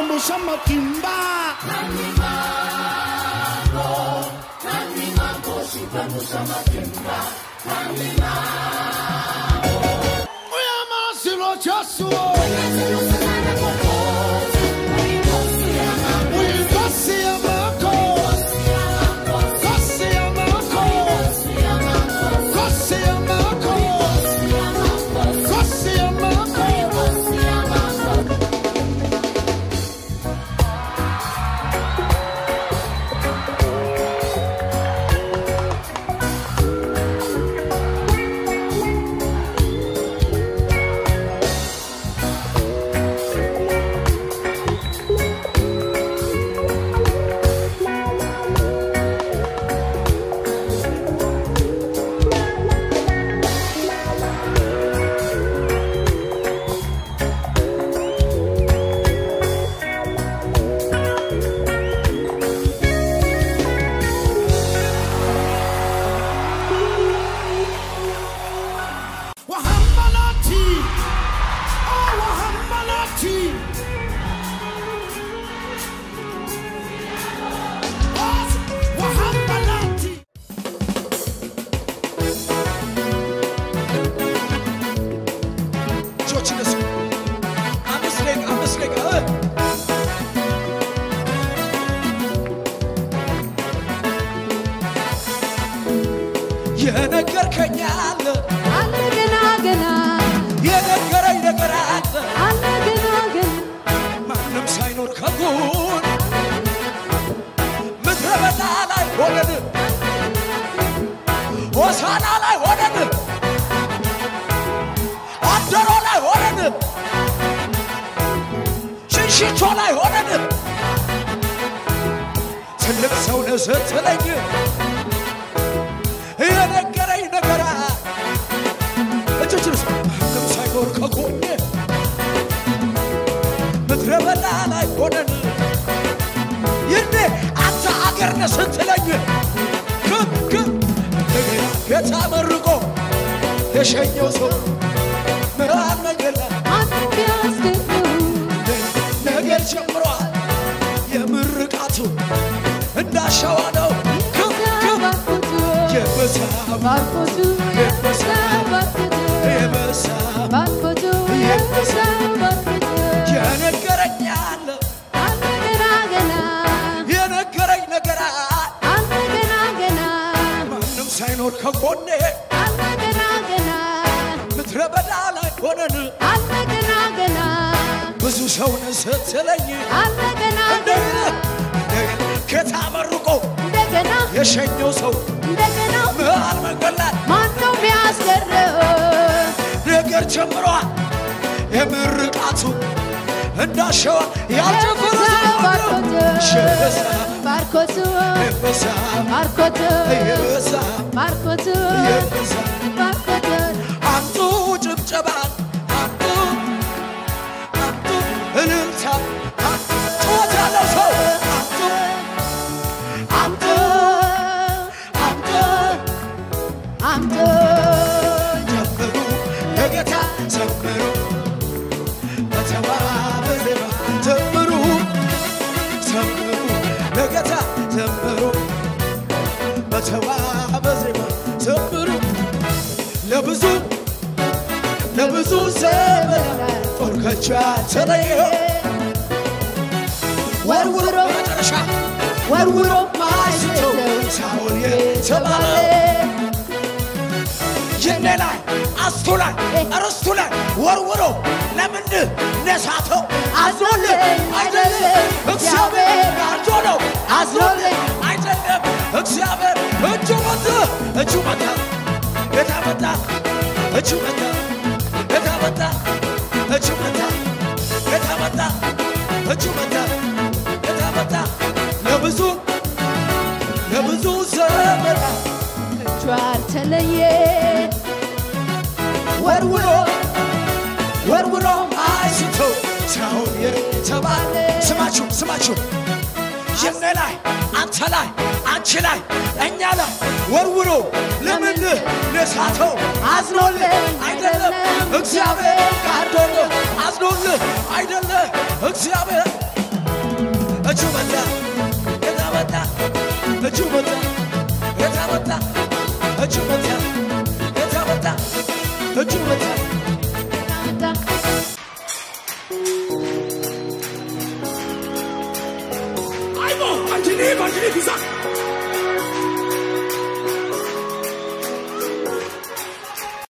kukumbusha matimba uyamasilochasuo እ የነገርከኝ አለ። አለ ገና ገና። የነገረኝ ነገር አለ። አለ ገና ገና። ማንም ሳይኖር ከጎን ምድረ በዳ ላይ ሆነን ሽንሽቾ ላይ ሆነን ትልቅ ሰው ነህ ስትለኝ የነገረኝ ነገር እጆችን ማንም ሳይኖር ከጎኔ ምድረ በዳ ላይ ሆነን ይኔ አንተ አገር ነህ ስትለኝ ክብ እንደገና ጌታ መርቆ የሸኘው ሰው የበዛ ባርኮቱ የነገረኝ አለ የነገረኝ ነገር ማንም ሳይኖር ከጎኔ ምድረ በዳ ስትለኝ አለ የሸኘው ሰው እንደገና መሃል መንገድ ላይ ማነው ቢያስገርመው ነገር ጀምሯል። የምርቃቱ እንዳሸዋ ያልጀመረ ባርኮቱ ሸበሳ ባርኮቱ የበዛ ለብዙ ለብዙ ዘመን ጦር ከእጇ ተለየ ወርውሮ መጨረሻ ወርውሮ ማይስተው ሳኦል የተባለ ይህኔ ላይ አስቱ ላይ እርስቱ ላይ ወርውሮ ለምንድን ነሳተው? አዝኖልን አይደለም እግዚአብሔር ጋርዶ ነው። አዝኖልን አይደለም እግዚአብሔር እጁ መታ እጁ ጌታ መታ እጁ መታ ጌታ መታ እጁ እጁ ጌታ መታ ለብዙ ለብዙ ዘመናት እጇ አልተለየ። ወርውሮ ወርውሮ አይስቶ የተባለ ስማችሁ ስማችሁ የኔ ላይ አንተ ላይ አንቺ ላይ እኛ ላይ ወርውሮ ለምን ነሳተው አዝኖልህ አይደለም እግዚአብሔር ካዶልህ አዝኖልህ አይደለም እግዚአብሔር። እጁ መጣ መጣ እጁ መጣ Jesus.